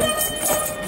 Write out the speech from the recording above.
Listen.